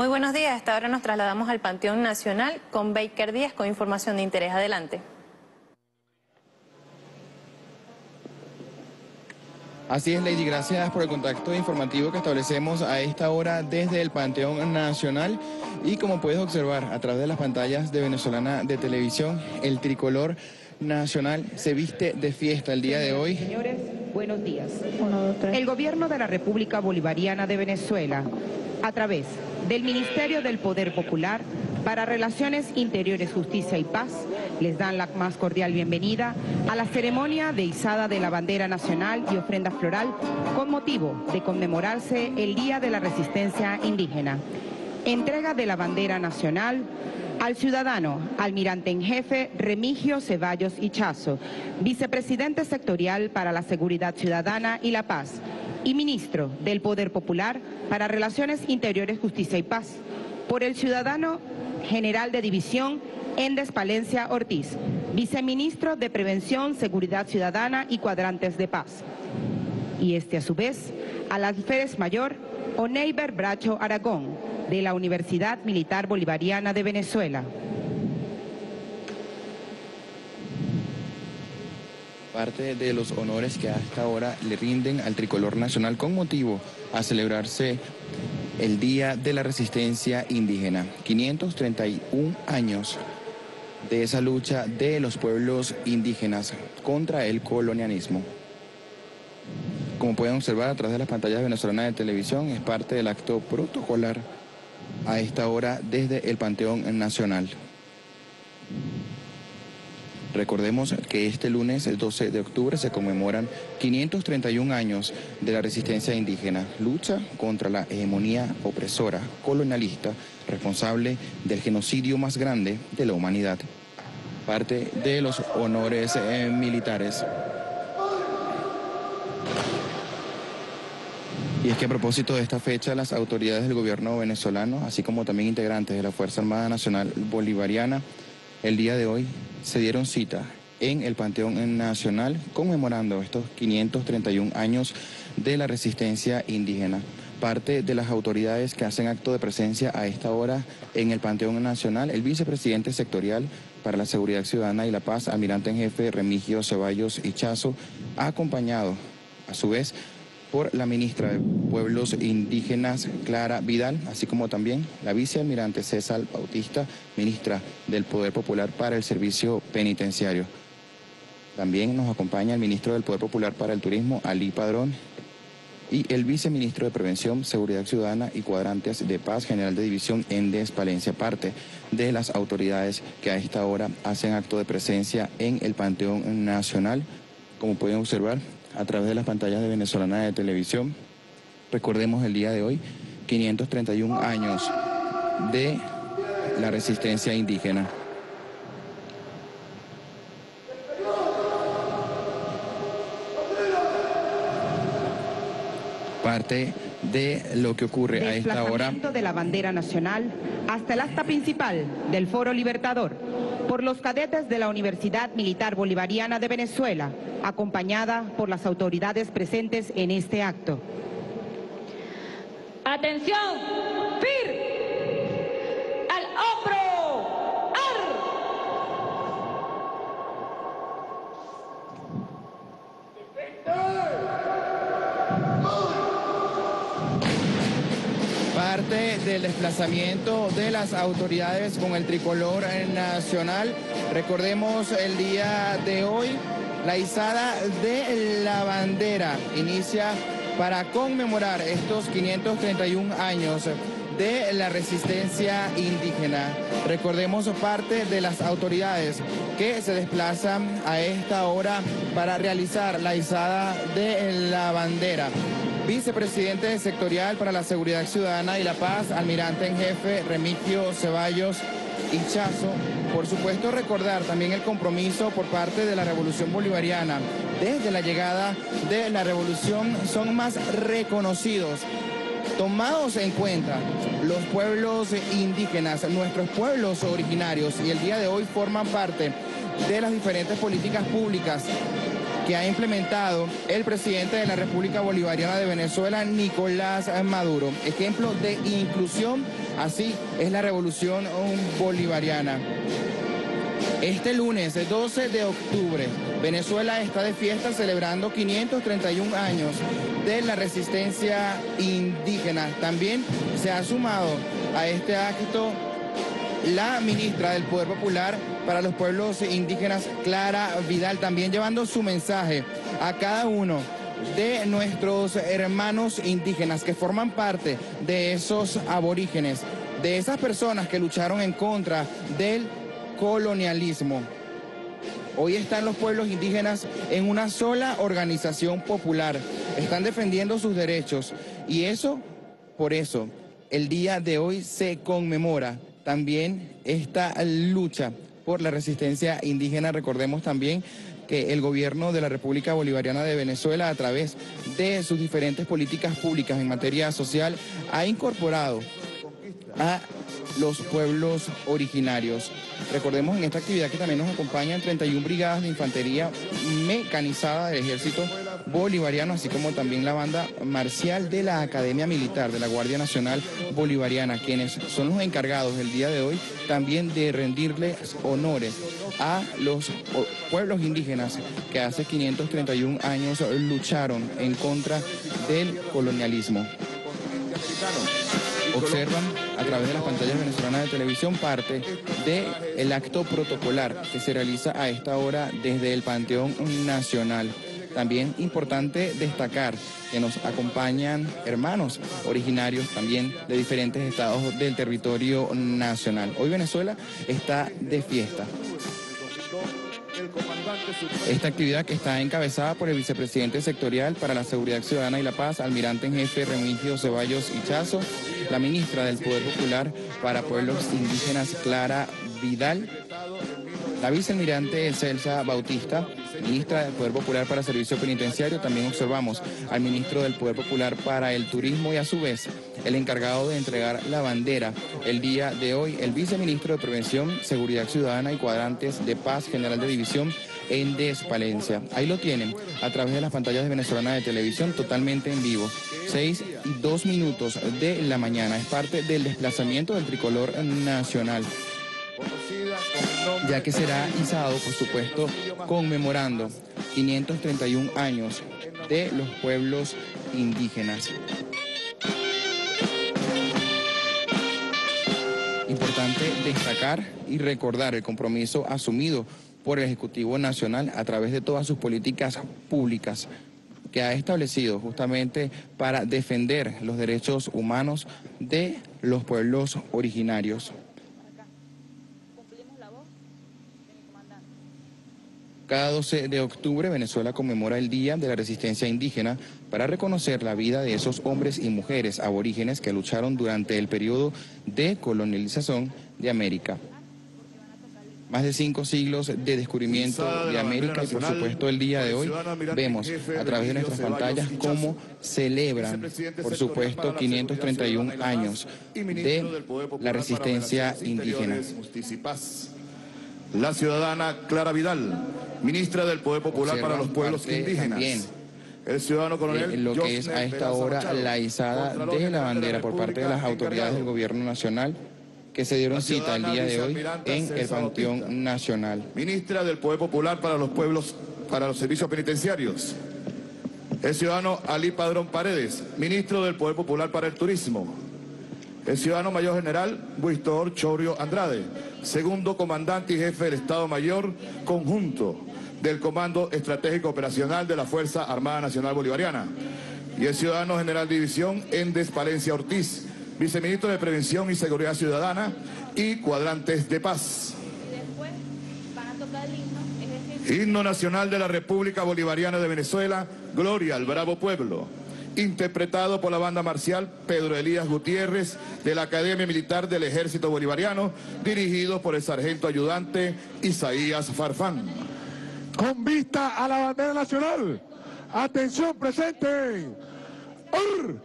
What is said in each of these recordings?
Muy buenos días. Hasta ahora nos trasladamos al Panteón Nacional con Baker Díaz con información de interés. Adelante. Así es, Lady, gracias por el contacto informativo que establecemos a esta hora desde el Panteón Nacional. Y como puedes observar a través de las pantallas de Venezolana de Televisión, el tricolor nacional se viste de fiesta el día de hoy. Señores, buenos días. El gobierno de la República Bolivariana de Venezuela, a través del Ministerio del Poder Popular para Relaciones Interiores, Justicia y Paz, les dan la más cordial bienvenida a la ceremonia de izada de la bandera nacional y ofrenda floral con motivo de conmemorarse el Día de la Resistencia Indígena. Entrega de la bandera nacional al ciudadano, almirante en jefe Remigio Ceballos Ichazo, vicepresidente sectorial para la Seguridad Ciudadana y la Paz, y ministro del Poder Popular para Relaciones Interiores, Justicia y Paz, por el ciudadano general de división Endes Palencia Ortiz, viceministro de Prevención, Seguridad Ciudadana y Cuadrantes de Paz. Y este a su vez al alférez mayor Oneiber Bracho Aragón, de la Universidad Militar Bolivariana de Venezuela. Parte de los honores que hasta ahora le rinden al tricolor nacional con motivo a celebrarse el Día de la Resistencia Indígena. 531 años de esa lucha de los pueblos indígenas contra el colonialismo. Como pueden observar a través de las pantallas venezolanas de televisión, es parte del acto protocolar a esta hora desde el Panteón Nacional. Recordemos que este lunes, el 12 de octubre, se conmemoran 531 años de la resistencia indígena, lucha contra la hegemonía opresora, colonialista, responsable del genocidio más grande de la humanidad. Parte de los honores eh, militares. Y es que a propósito de esta fecha, las autoridades del gobierno venezolano, así como también integrantes de la Fuerza Armada Nacional Bolivariana, el día de hoy se dieron cita en el Panteón Nacional conmemorando estos 531 años de la resistencia indígena. Parte de las autoridades que hacen acto de presencia a esta hora en el Panteón Nacional, el vicepresidente sectorial para la Seguridad Ciudadana y la Paz, almirante en jefe Remigio Ceballos Hichazo, ha acompañado a su vez por la ministra de Pueblos Indígenas, Clara Vidal, así como también la vicealmirante César Bautista, ministra del Poder Popular para el Servicio Penitenciario. También nos acompaña el ministro del Poder Popular para el Turismo, Ali Padrón, y el viceministro de Prevención, Seguridad Ciudadana y Cuadrantes de Paz, general de división Endes Palencia, parte de las autoridades que a esta hora hacen acto de presencia en el Panteón Nacional. Como pueden observar, a través de las pantallas de Venezolana de Televisión. Recordemos el día de hoy, 531 años de la resistencia indígena. Parte de lo que ocurre a esta hora. de la bandera nacional hasta el acta principal del Foro Libertador por los cadetes de la Universidad Militar Bolivariana de Venezuela, acompañada por las autoridades presentes en este acto. Atención, FIR, Parte del desplazamiento de las autoridades con el tricolor nacional. Recordemos el día de hoy la izada de la bandera inicia para conmemorar estos 531 años de la resistencia indígena. Recordemos parte de las autoridades que se desplazan a esta hora para realizar la izada de la bandera. Vicepresidente sectorial para la Seguridad Ciudadana y la Paz, almirante en jefe Remigio Ceballos Hichazo. Por supuesto, recordar también el compromiso por parte de la Revolución Bolivariana. Desde la llegada de la revolución son más reconocidos tomados en cuenta los pueblos indígenas, nuestros pueblos originarios, y el día de hoy forman parte de las diferentes políticas públicas que ha implementado el presidente de la República Bolivariana de Venezuela, Nicolás Maduro. Ejemplo de inclusión, así es la revolución bolivariana. Este lunes, 12 de octubre, Venezuela está de fiesta celebrando 531 años de la resistencia indígena. También se ha sumado a este acto la ministra del Poder Popular para los pueblos indígenas, Clara Vidal, también llevando su mensaje a cada uno de nuestros hermanos indígenas que forman parte de esos aborígenes, de esas personas que lucharon en contra del colonialismo. Hoy están los pueblos indígenas en una sola organización popular, están defendiendo sus derechos y eso, por eso, el día de hoy se conmemora también esta lucha por la resistencia indígena. Recordemos también que el gobierno de la República Bolivariana de Venezuela, a través de sus diferentes políticas públicas en materia social, ha incorporado a los pueblos originarios. Recordemos en esta actividad que también nos acompañan 31 brigadas de infantería mecanizada del ejército bolivariano, así como también la banda marcial de la Academia Militar de la Guardia Nacional Bolivariana, quienes son los encargados el día de hoy también de rendirles honores a los pueblos indígenas que hace 531 años lucharon en contra del colonialismo observan a través de las pantallas venezolanas de televisión parte del acto protocolar que se realiza a esta hora desde el Panteón Nacional. También importante destacar que nos acompañan hermanos originarios también de diferentes estados del territorio nacional. Hoy Venezuela está de fiesta. Esta actividad que está encabezada por el vicepresidente sectorial para la Seguridad Ciudadana y la Paz, almirante en jefe Remigio Ceballos Ichazo, la ministra del Poder Popular para Pueblos Indígenas, Clara Vidal, la vicealmirante Celsa Bautista, ministra del Poder Popular para Servicio Penitenciario, también observamos al ministro del Poder Popular para el Turismo y a su vez el encargado de entregar la bandera el día de hoy, el viceministro de Prevención, Seguridad Ciudadana y Cuadrantes de Paz, general de división en Despalencia. Ahí lo tienen, a través de las pantallas de venezolana de televisión, totalmente en vivo. Seis y dos minutos de la mañana. Es parte del desplazamiento del tricolor nacional ya que será izado, por supuesto, conmemorando 531 años de los pueblos indígenas. Importante destacar y recordar el compromiso asumido por el Ejecutivo Nacional a través de todas sus políticas públicas que ha establecido justamente para defender los derechos humanos de los pueblos originarios. Cada 12 de octubre Venezuela conmemora el Día de la Resistencia Indígena para reconocer la vida de esos hombres y mujeres aborígenes que lucharon durante el periodo de colonialización de América. Más de cinco siglos de descubrimiento de América y por supuesto el día de hoy vemos a través de nuestras pantallas cómo celebran por supuesto 531 años de la resistencia indígena. La ciudadana Clara Vidal ministra del Poder Popular para los Pueblos Indígenas. el ciudadano coronel. Eh, lo que es a esta hora la izada de la bandera por parte de las autoridades del Gobierno Nacional que se dieron cita el día de hoy en el Panteón Nacional. Ministra del Poder Popular para los Pueblos, para los Servicios Penitenciarios. El ciudadano Ali Padrón Paredes, ministro del Poder Popular para el Turismo. El ciudadano mayor general Buistor Chorio Andrade, segundo comandante y jefe del Estado Mayor Conjunto del Comando Estratégico Operacional de la Fuerza Armada Nacional Bolivariana. Y el ciudadano general de división Endes Palencia Ortiz, viceministro de Prevención y Seguridad Ciudadana y Cuadrantes de Paz. himno Nacional de la República Bolivariana de Venezuela, Gloria al Bravo Pueblo interpretado por la banda marcial Pedro Elías Gutiérrez de la Academia Militar del Ejército Bolivariano, dirigido por el sargento ayudante Isaías Farfán con vista a la bandera nacional. Atención presente. Al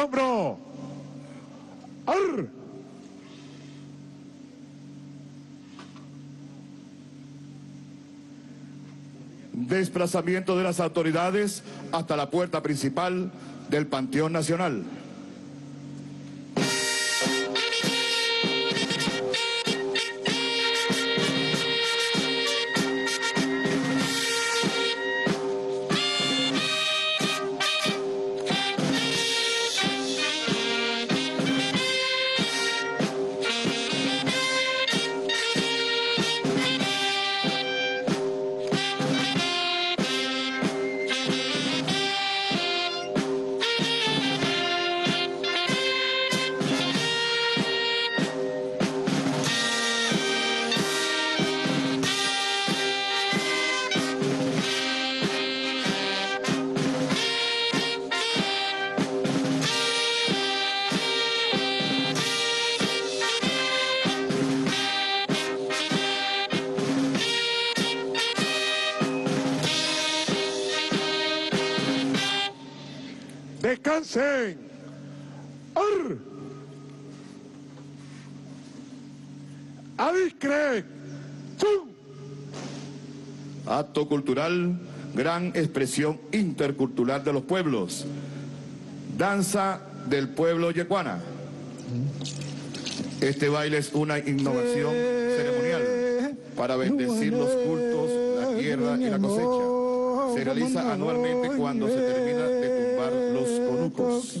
hombro. Ar. Desplazamiento de las autoridades hasta la puerta principal del Panteón Nacional. Cultural, gran expresión intercultural de los pueblos. Danza del pueblo yecuana. Este baile es una innovación ceremonial para bendecir los cultos, la tierra y la cosecha. Se realiza anualmente cuando se termina de tumbar los conucos.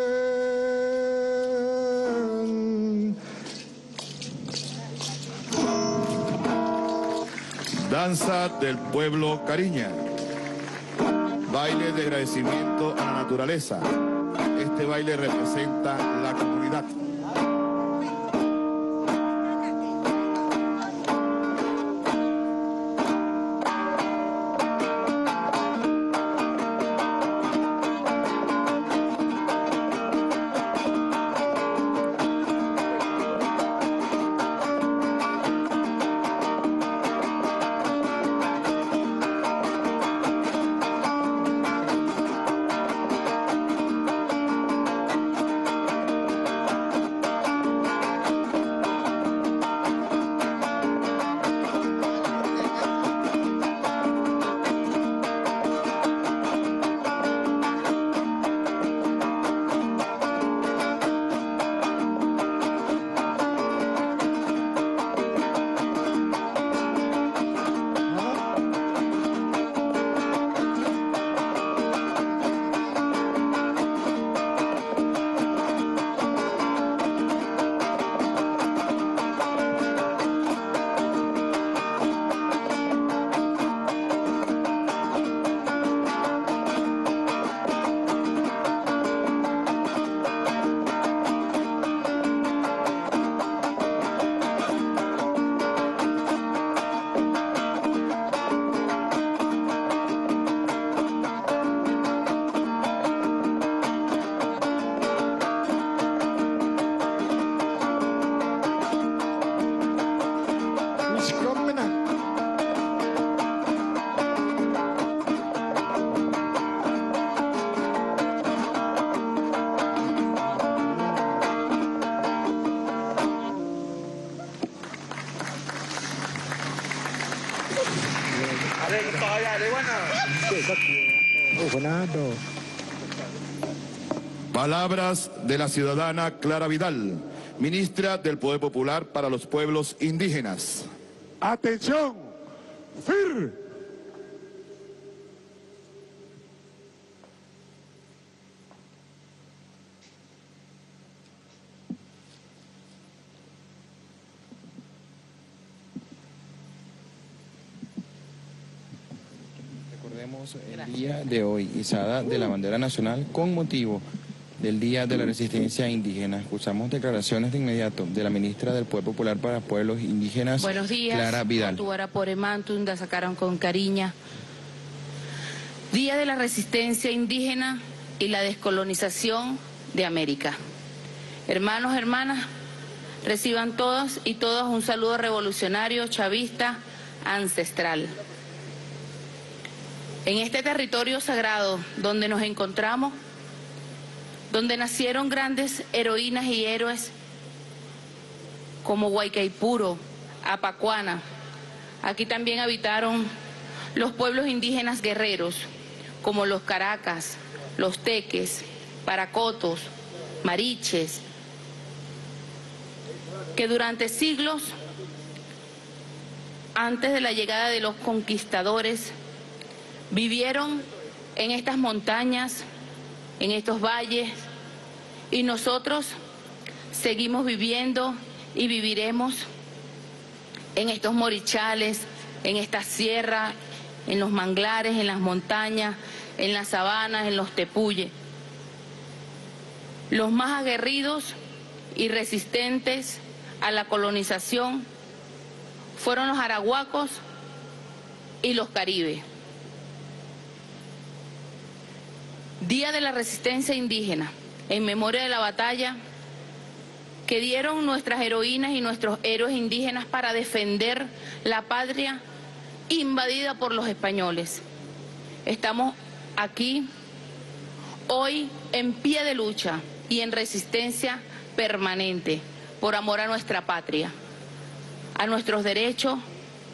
Danza del pueblo Cariña. Baile de agradecimiento a la naturaleza. Este baile representa la comunidad. Palabras de la ciudadana Clara Vidal, ministra del Poder Popular para los Pueblos Indígenas. Atención. FIR. El día de hoy, izada de la bandera nacional con motivo del Día de la Resistencia Indígena. Escuchamos declaraciones de inmediato de la ministra del Poder Popular para Pueblos Indígenas, Buenos días. Clara Vidal. Sacaron con cariña. Día de la Resistencia Indígena y la Descolonización de América. Hermanos, hermanas, reciban todos y todas un saludo revolucionario, chavista, ancestral. En este territorio sagrado donde nos encontramos, donde nacieron grandes heroínas y héroes como Huaycaipuro, Apacuana. Aquí también habitaron los pueblos indígenas guerreros, como los Caracas, los Teques, Paracotos, Mariches, que durante siglos, antes de la llegada de los conquistadores, vivieron en estas montañas, en estos valles, y nosotros seguimos viviendo y viviremos en estos morichales, en esta sierra, en los manglares, en las montañas, en las sabanas, en los tepuyes. Los más aguerridos y resistentes a la colonización fueron los arahuacos y los caribes. Día de la Resistencia Indígena, en memoria de la batalla que dieron nuestras heroínas y nuestros héroes indígenas para defender la patria invadida por los españoles. Estamos aquí hoy en pie de lucha y en resistencia permanente por amor a nuestra patria, a nuestros derechos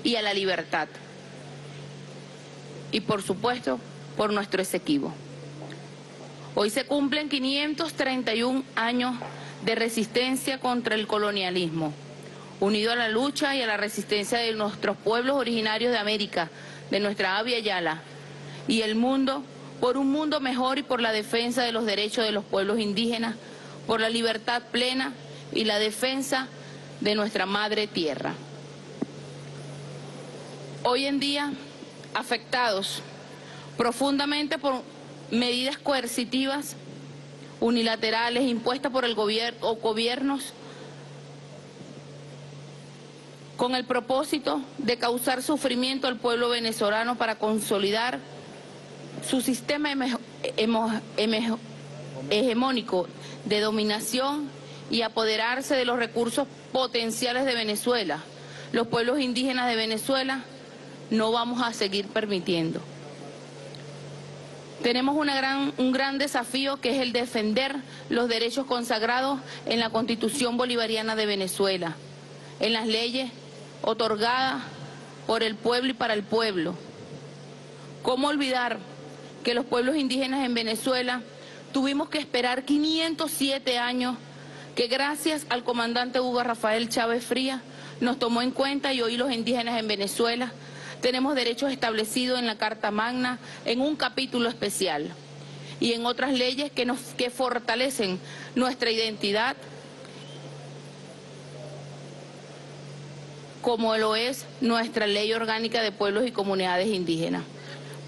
y a la libertad. Y por supuesto, por nuestro Esequibo. Hoy se cumplen 531 años de resistencia contra el colonialismo, unido a la lucha y a la resistencia de nuestros pueblos originarios de América, de nuestra Avia Yala, y el mundo por un mundo mejor y por la defensa de los derechos de los pueblos indígenas, por la libertad plena y la defensa de nuestra madre tierra. Hoy en día, afectados profundamente por medidas coercitivas unilaterales impuestas por el gobierno o gobiernos con el propósito de causar sufrimiento al pueblo venezolano para consolidar su sistema hegemónico de dominación y apoderarse de los recursos potenciales de Venezuela. Los pueblos indígenas de Venezuela no vamos a seguir permitiendo. Tenemos gran, un gran desafío que es el defender los derechos consagrados en la Constitución Bolivariana de Venezuela, en las leyes otorgadas por el pueblo y para el pueblo. ¿Cómo olvidar que los pueblos indígenas en Venezuela tuvimos que esperar 507 años que gracias al comandante Hugo Rafael Chávez Frías nos tomó en cuenta y hoy los indígenas en Venezuela tenemos derechos establecidos en la Carta Magna en un capítulo especial y en otras leyes que, nos, que fortalecen nuestra identidad como lo es nuestra Ley Orgánica de Pueblos y Comunidades Indígenas.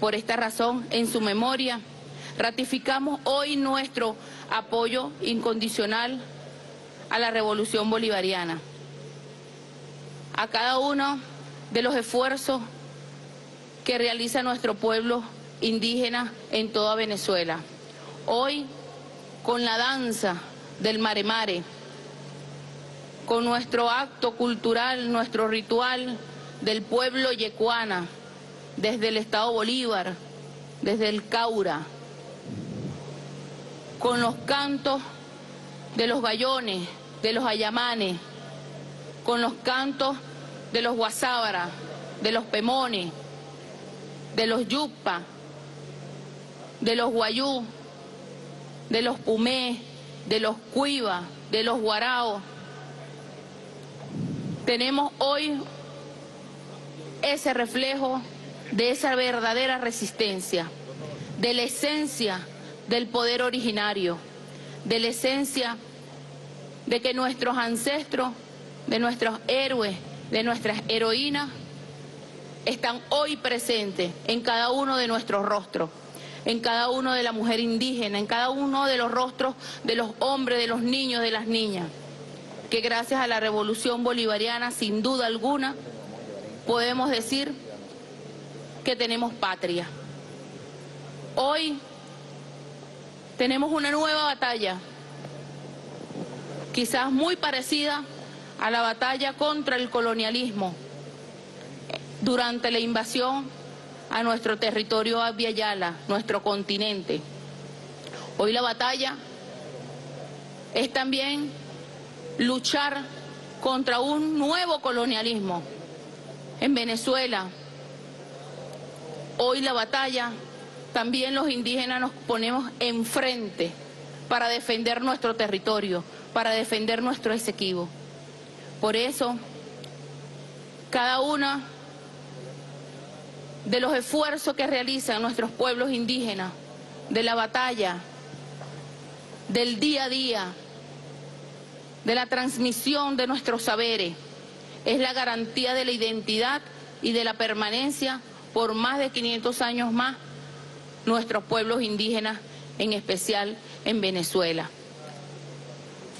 Por esta razón, en su memoria, ratificamos hoy nuestro apoyo incondicional a la Revolución Bolivariana, a cada uno de los esfuerzos que realiza nuestro pueblo indígena en toda Venezuela. Hoy, con la danza del Mare Mare, con nuestro acto cultural, nuestro ritual del pueblo yecuana, desde el Estado Bolívar, desde el Caura, con los cantos de los gallones, de los ayamanes, con los cantos de los guasábaras, de los pemones, de los Yupa, de los Guayú, de los Pumé, de los Cuiva, de los Guarao. Tenemos hoy ese reflejo de esa verdadera resistencia, de la esencia del poder originario, de la esencia de que nuestros ancestros, de nuestros héroes, de nuestras heroínas, están hoy presentes en cada uno de nuestros rostros, en cada uno de la mujer indígena, en cada uno de los rostros de los hombres, de los niños, de las niñas, que gracias a la revolución bolivariana, sin duda alguna, podemos decir que tenemos patria. Hoy tenemos una nueva batalla, quizás muy parecida a la batalla contra el colonialismo durante la invasión a nuestro territorio Yala, nuestro continente. Hoy la batalla es también luchar contra un nuevo colonialismo en Venezuela. Hoy la batalla, también los indígenas nos ponemos enfrente para defender nuestro territorio, para defender nuestro Esequibo. Por eso, cada una de los esfuerzos que realizan nuestros pueblos indígenas, de la batalla, del día a día, de la transmisión de nuestros saberes, es la garantía de la identidad y de la permanencia por más de 500 años más nuestros pueblos indígenas, en especial en Venezuela.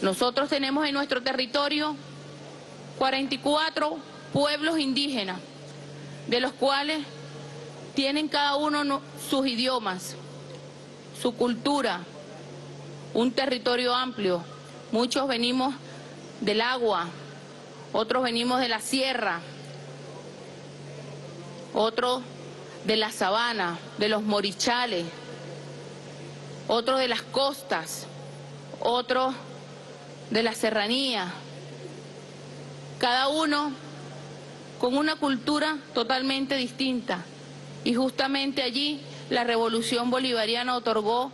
Nosotros tenemos en nuestro territorio 44 pueblos indígenas, de los cuales tienen cada uno sus idiomas, su cultura, un territorio amplio. Muchos venimos del agua, otros venimos de la sierra, otros de la sabana, de los morichales, otros de las costas, otros de la serranía, cada uno con una cultura totalmente distinta. Y justamente allí la revolución bolivariana otorgó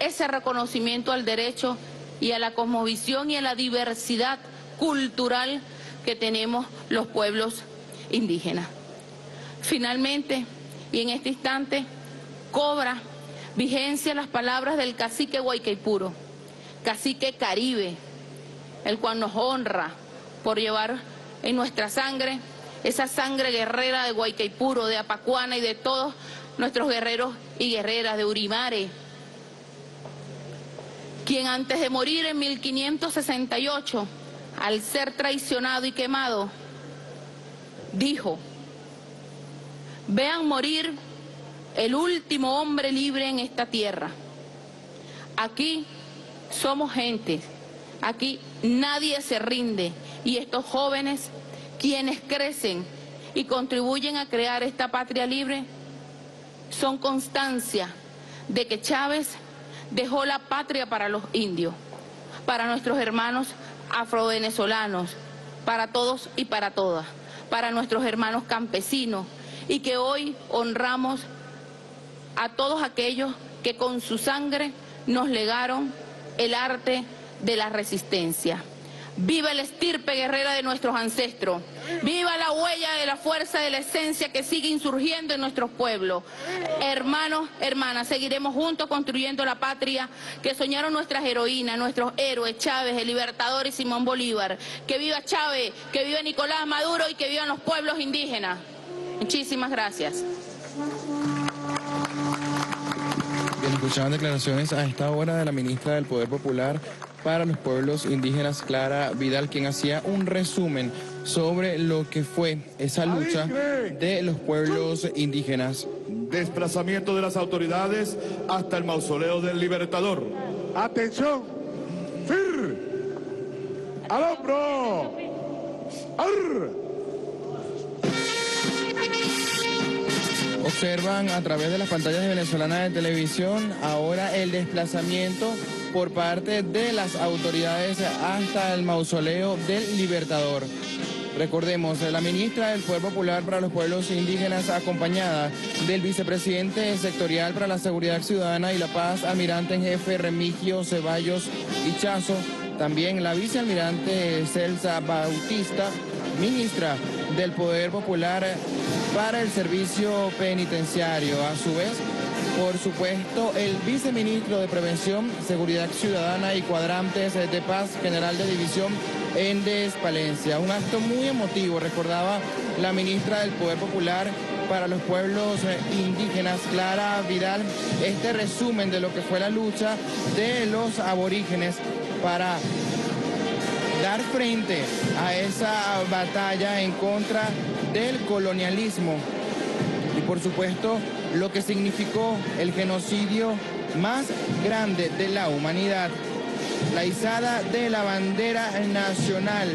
ese reconocimiento al derecho y a la cosmovisión y a la diversidad cultural que tenemos los pueblos indígenas. Finalmente, y en este instante, cobra vigencia las palabras del cacique Guaycaipuro, cacique Caribe, el cual nos honra por llevar en nuestra sangre esa sangre guerrera de Guaycaipuro, de Apacuana y de todos nuestros guerreros y guerreras de Urimare, quien antes de morir en 1568, al ser traicionado y quemado, dijo, vean morir el último hombre libre en esta tierra. Aquí somos gente, aquí nadie se rinde y estos jóvenes quienes crecen y contribuyen a crear esta patria libre son constancia de que Chávez dejó la patria para los indios, para nuestros hermanos afrovenezolanos, para todos y para todas, para nuestros hermanos campesinos y que hoy honramos a todos aquellos que con su sangre nos legaron el arte de la resistencia. Viva el estirpe guerrera de nuestros ancestros. Viva la huella de la fuerza de la esencia que sigue insurgiendo en nuestros pueblos. Hermanos, hermanas, seguiremos juntos construyendo la patria que soñaron nuestras heroínas, nuestros héroes, Chávez, el Libertador y Simón Bolívar. Que viva Chávez, que viva Nicolás Maduro y que vivan los pueblos indígenas. Muchísimas gracias. Bien, escuchaban declaraciones a esta hora de la ministra del Poder Popular para los pueblos indígenas, Clara Vidal, quien hacía un resumen sobre lo que fue esa lucha de los pueblos indígenas. Desplazamiento de las autoridades hasta el mausoleo del Libertador. Atención. Fir. Al hombro. Ar. Observan a través de las pantallas de venezolana de televisión ahora el desplazamiento por parte de las autoridades hasta el mausoleo del Libertador. Recordemos, la ministra del Poder Popular para los Pueblos Indígenas, acompañada del vicepresidente sectorial para la Seguridad Ciudadana y la Paz, almirante en jefe Remigio Ceballos Hichazo, también la vicealmirante Celsa Bautista, ministra del Poder Popular para el Servicio Penitenciario. A su vez, por supuesto, el viceministro de Prevención, Seguridad Ciudadana y Cuadrantes de Paz, general de división en Despalencia. Un acto muy emotivo, recordaba la ministra del Poder Popular para los pueblos eh, indígenas, Clara Vidal, este resumen de lo que fue la lucha de los aborígenes para dar frente a esa batalla en contra del colonialismo y por supuesto lo que significó el genocidio más grande de la humanidad, la izada de la bandera nacional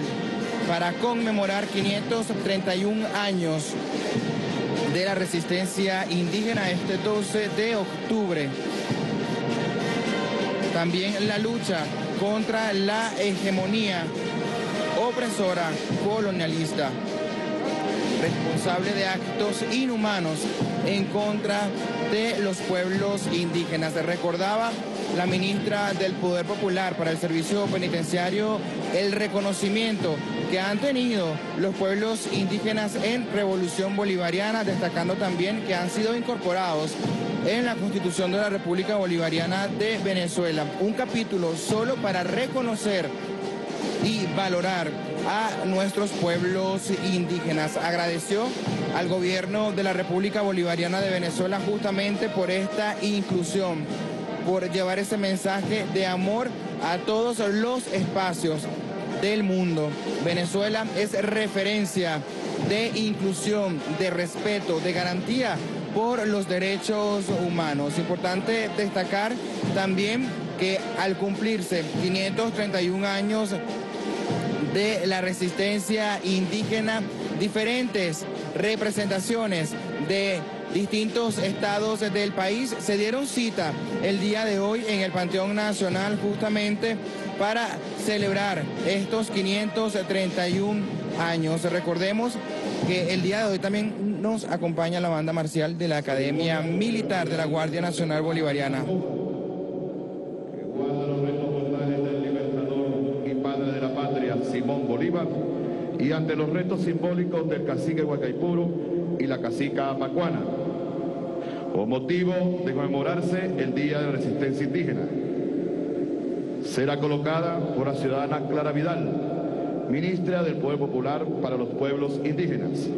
para conmemorar 531 años de la resistencia indígena este 12 de octubre. También la lucha contra la hegemonía opresora colonialista responsable de actos inhumanos en contra de los pueblos indígenas. Se recordaba la ministra del Poder Popular para el Servicio Penitenciario el reconocimiento que han tenido los pueblos indígenas en Revolución Bolivariana, destacando también que han sido incorporados en la Constitución de la República Bolivariana de Venezuela. Un capítulo solo para reconocer y valorar a nuestros pueblos indígenas. Agradeció al gobierno de la República Bolivariana de Venezuela justamente por esta inclusión, por llevar ese mensaje de amor a todos los espacios del mundo. Venezuela es referencia de inclusión, de respeto, de garantía por los derechos humanos. Importante destacar también que al cumplirse 531 años de la resistencia indígena, diferentes representaciones de distintos estados del país se dieron cita el día de hoy en el Panteón Nacional justamente para celebrar estos 531 años. Recordemos que el día de hoy también nos acompaña la banda marcial de la Academia Militar de la Guardia Nacional Bolivariana. Simón Bolívar y ante los retos simbólicos del cacique Huacaipuro y la cacica Macuana, con motivo de conmemorarse el Día de la Resistencia Indígena. Será colocada por la ciudadana Clara Vidal, ministra del Poder Popular para los Pueblos Indígenas.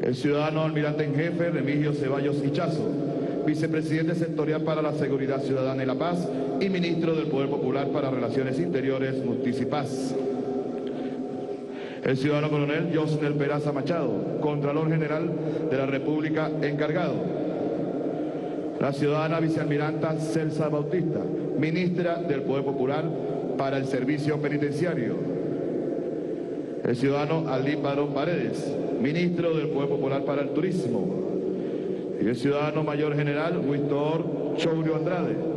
El ciudadano almirante en jefe Remigio Ceballos Hichazo, vicepresidente sectorial para la Seguridad Ciudadana y la Paz y ministro del Poder Popular para Relaciones Interiores, Justicia y Paz. El ciudadano coronel Josnel Peraza Machado, Contralor General de la República encargado. La ciudadana vicealmiranta Celsa Bautista, ministra del Poder Popular para el Servicio Penitenciario. El ciudadano Ali Padrón Paredes, ministro del Poder Popular para el Turismo. Y el ciudadano mayor general Víctor Chourio Andrade,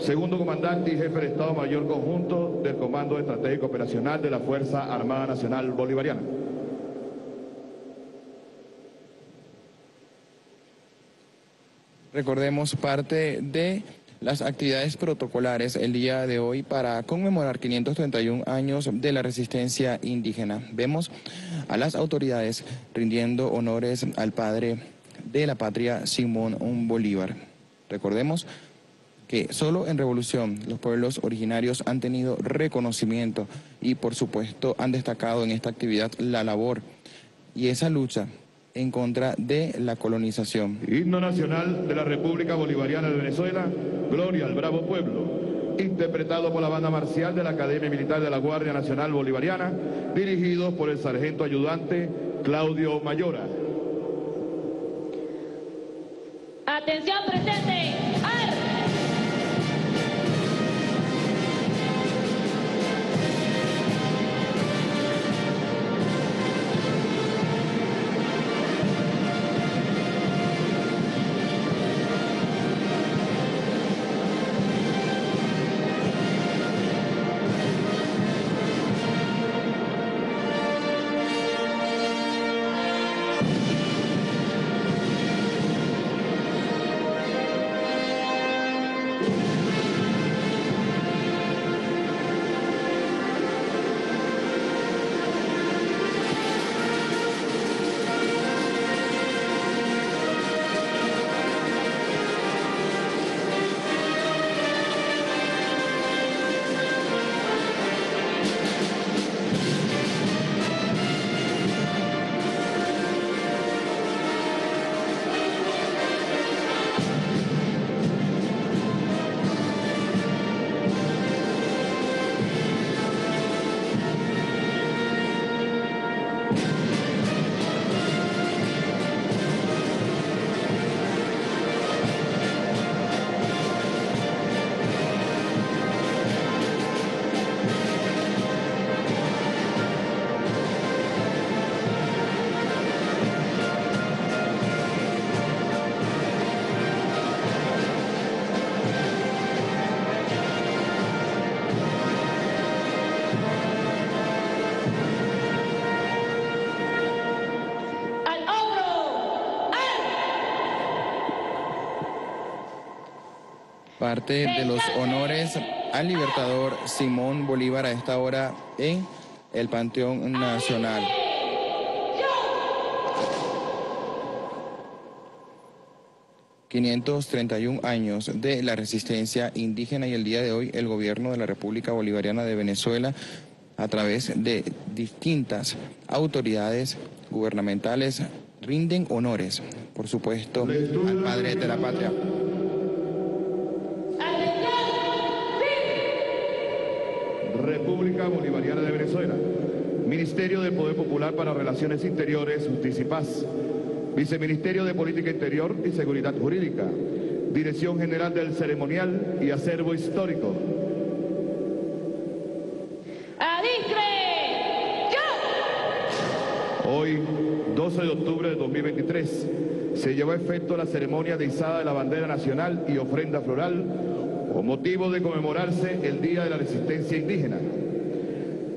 segundo comandante y jefe de Estado Mayor Conjunto del Comando Estratégico Operacional de la Fuerza Armada Nacional Bolivariana. Recordemos parte de las actividades protocolares el día de hoy para conmemorar 531 años de la resistencia indígena. Vemos a las autoridades rindiendo honores al padre de la patria Simón Bolívar. Recordemos que solo en revolución los pueblos originarios han tenido reconocimiento y por supuesto han destacado en esta actividad la labor y esa lucha en contra de la colonización. Himno Nacional de la República Bolivariana de Venezuela, Gloria al Bravo Pueblo, interpretado por la banda marcial de la Academia Militar de la Guardia Nacional Bolivariana, dirigido por el sargento ayudante Claudio Mayora. Atención presente. Parte de los honores al libertador Simón Bolívar a esta hora en el Panteón Nacional. ...531 años de la resistencia indígena y el día de hoy el gobierno de la República Bolivariana de Venezuela a través de distintas autoridades gubernamentales rinden honores, por supuesto, al padre de la patria. República Bolivariana de Venezuela. Ministerio del Poder Popular para Relaciones Interiores, Justicia y Paz. Viceministerio de Política Interior y Seguridad Jurídica. Dirección General del Ceremonial y Acervo Histórico. Hoy, 12 de octubre de 2023, se llevó a efecto la ceremonia de izada de la bandera nacional y ofrenda floral con motivo de conmemorarse el Día de la Resistencia Indígena,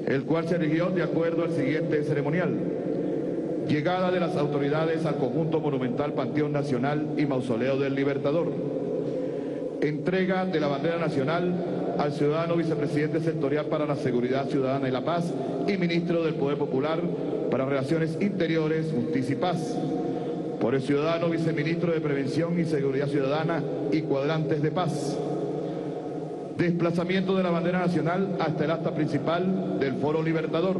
el cual se erigió de acuerdo al siguiente ceremonial. Llegada de las autoridades al conjunto monumental Panteón Nacional y Mausoleo del Libertador. Entrega de la bandera nacional al ciudadano vicepresidente sectorial para la Seguridad Ciudadana y la Paz y ministro del Poder Popular para Relaciones Interiores, Justicia y Paz. Por el ciudadano viceministro de Prevención y Seguridad Ciudadana y Cuadrantes de Paz. Desplazamiento de la bandera nacional hasta el acta principal del Foro Libertador.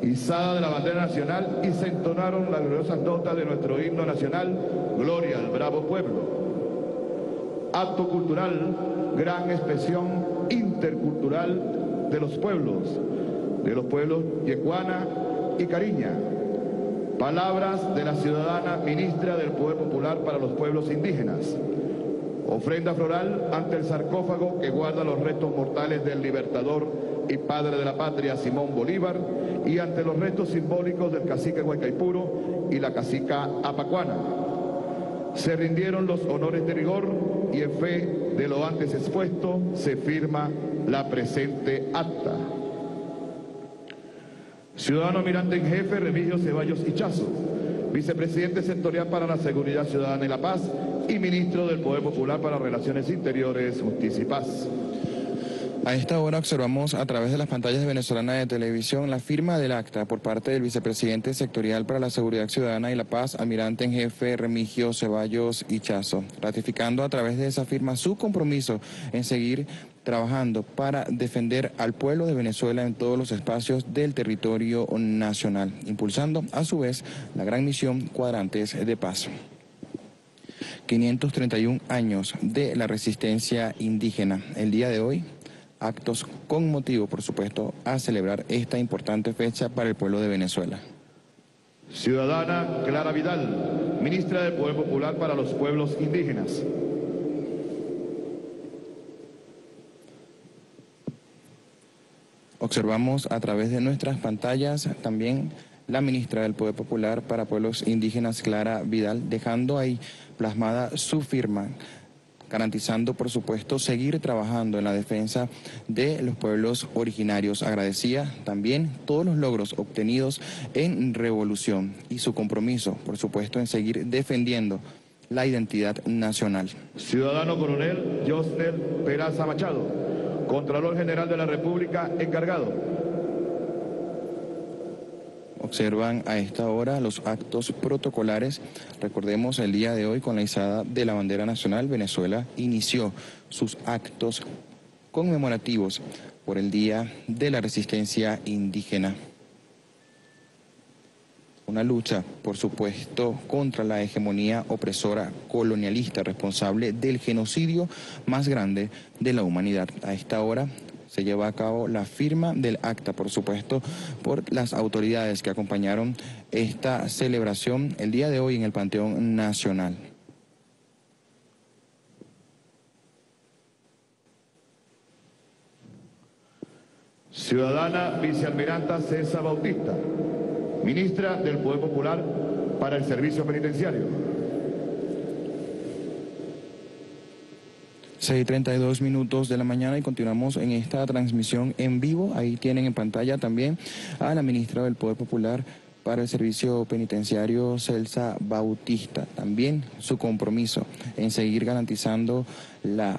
Izada de la bandera nacional y se entonaron las gloriosas notas de nuestro himno nacional, Gloria al bravo pueblo. Acto cultural, gran expresión intercultural de los pueblos, de los pueblos Yecuana y Cariña. Palabras de la ciudadana ministra del Poder Popular para los Pueblos Indígenas. Ofrenda floral ante el sarcófago que guarda los restos mortales del libertador y padre de la patria Simón Bolívar y ante los restos simbólicos del cacique Huaycaipuro y la cacica Apacuana. Se rindieron los honores de rigor y en fe de lo antes expuesto se firma la presente acta. Ciudadano Mirante en Jefe Remigio Ceballos Hichazo, Vicepresidente Sectorial para la Seguridad Ciudadana y la Paz y Ministro del Poder Popular para Relaciones Interiores, Justicia y Paz. A esta hora observamos a través de las pantallas de venezolana de televisión la firma del acta por parte del vicepresidente sectorial para la Seguridad Ciudadana y la Paz, almirante en jefe Remigio Ceballos Hichazo, ratificando a través de esa firma su compromiso en seguir trabajando para defender al pueblo de Venezuela en todos los espacios del territorio nacional, impulsando a su vez la gran misión Cuadrantes de Paz. 531 años de la resistencia indígena. El día de hoy, actos con motivo, por supuesto, a celebrar esta importante fecha para el pueblo de Venezuela. Ciudadana Clara Vidal, ministra del Poder Popular para los Pueblos Indígenas. Observamos a través de nuestras pantallas también la ministra del Poder Popular para Pueblos Indígenas, Clara Vidal, dejando ahí plasmada su firma, garantizando, por supuesto, seguir trabajando en la defensa de los pueblos originarios. Agradecía también todos los logros obtenidos en Revolución y su compromiso, por supuesto, en seguir defendiendo la identidad nacional. Ciudadano coronel Josner Peraza Machado. Contralor General de la República encargado. Observan a esta hora los actos protocolares. Recordemos el día de hoy con la izada de la bandera nacional, Venezuela inició sus actos conmemorativos por el Día de la Resistencia Indígena. Una lucha, por supuesto, contra la hegemonía opresora colonialista responsable del genocidio más grande de la humanidad. A esta hora se lleva a cabo la firma del acta, por supuesto, por las autoridades que acompañaron esta celebración el día de hoy en el Panteón Nacional. Ciudadana Vicealmiranta César Bautista. Ministra del Poder Popular para el Servicio Penitenciario. 6.32 minutos de la mañana y continuamos en esta transmisión en vivo. Ahí tienen en pantalla también a la ministra del Poder Popular para el Servicio Penitenciario Celsa Bautista. También su compromiso en seguir garantizando la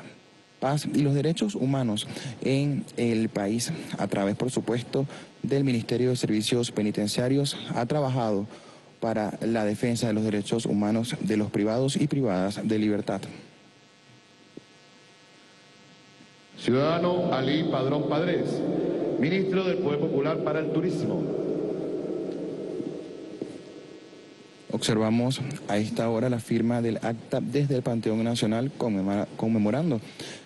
paz y los derechos humanos en el país a través, por supuesto, del Ministerio de Servicios Penitenciarios. Ha trabajado para la defensa de los derechos humanos de los privados y privadas de libertad. Ciudadano Ali Padrón Padres, ministro del Poder Popular para el Turismo. Observamos a esta hora la firma del acta desde el Panteón Nacional conmemorando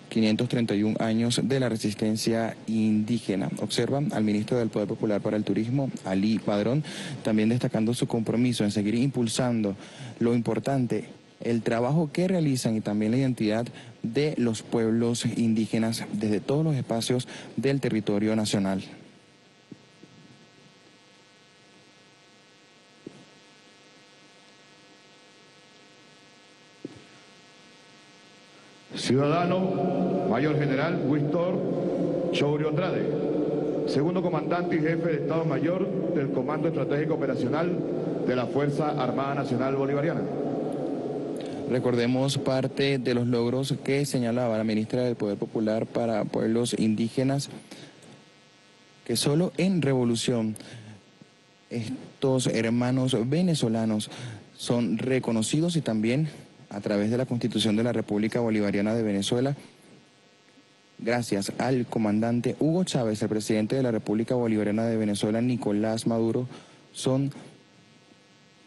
531 años de la resistencia indígena. Observan al ministro del Poder Popular para el Turismo, Ali Padrón, también destacando su compromiso en seguir impulsando lo importante, el trabajo que realizan y también la identidad de los pueblos indígenas desde todos los espacios del territorio nacional. Ciudadano Mayor General Víctor Chourio Andrade, segundo comandante y jefe de Estado Mayor del Comando Estratégico Operacional de la Fuerza Armada Nacional Bolivariana. Recordemos parte de los logros que señalaba la ministra del Poder Popular para Pueblos Indígenas, que solo en revolución estos hermanos venezolanos son reconocidos y también a través de la Constitución de la República Bolivariana de Venezuela, gracias al comandante Hugo Chávez, el presidente de la República Bolivariana de Venezuela, Nicolás Maduro, son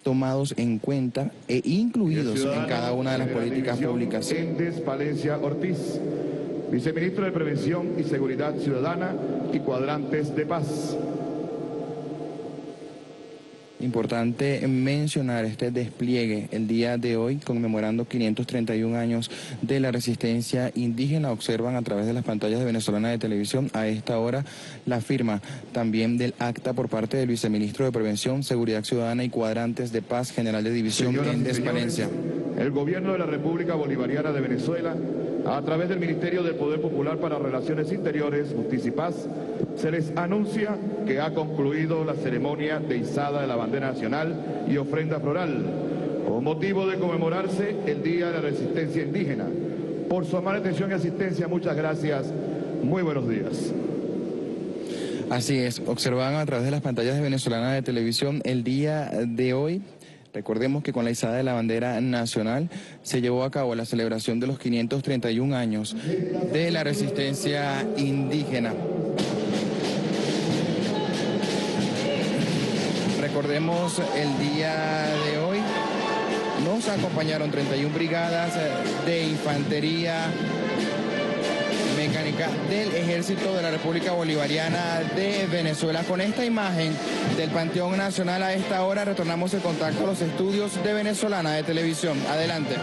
tomados en cuenta e incluidos en cada una de las políticas públicas. Endes Palencia Ortiz, viceministro de Prevención y Seguridad Ciudadana y Cuadrantes de Paz. Importante mencionar este despliegue el día de hoy, conmemorando 531 años de la resistencia indígena. Observan a través de las pantallas de Venezolana de Televisión a esta hora la firma también del acta por parte del viceministro de Prevención, Seguridad Ciudadana y Cuadrantes de Paz, general de División en Despalencia. El gobierno de la República Bolivariana de Venezuela a través del Ministerio del Poder Popular para Relaciones Interiores, Justicia y Paz, se les anuncia que ha concluido la ceremonia de izada de la bandera nacional y ofrenda floral, con motivo de conmemorarse el Día de la Resistencia Indígena. Por su amable atención y asistencia, muchas gracias. Muy buenos días. Así es, observan a través de las pantallas de Venezolana de Televisión el día de hoy Recordemos que con la izada de la bandera nacional se llevó a cabo la celebración de los 531 años de la resistencia indígena. El día de hoy, nos acompañaron 31 brigadas de infantería mecánica del Ejército de la República Bolivariana de Venezuela. Con esta imagen del Panteón Nacional a esta hora retornamos el contacto a los estudios de Venezolana de Televisión. Adelante.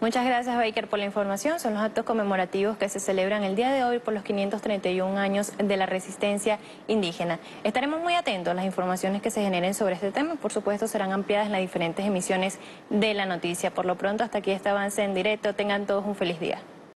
Muchas gracias, Baker, por la información. Son los actos conmemorativos que se celebran el día de hoy por los 531 años de la resistencia indígena. Estaremos muy atentos a las informaciones que se generen sobre este tema. Por supuesto, serán ampliadas en las diferentes emisiones de la noticia. Por lo pronto, hasta aquí este avance en directo. Tengan todos un feliz día.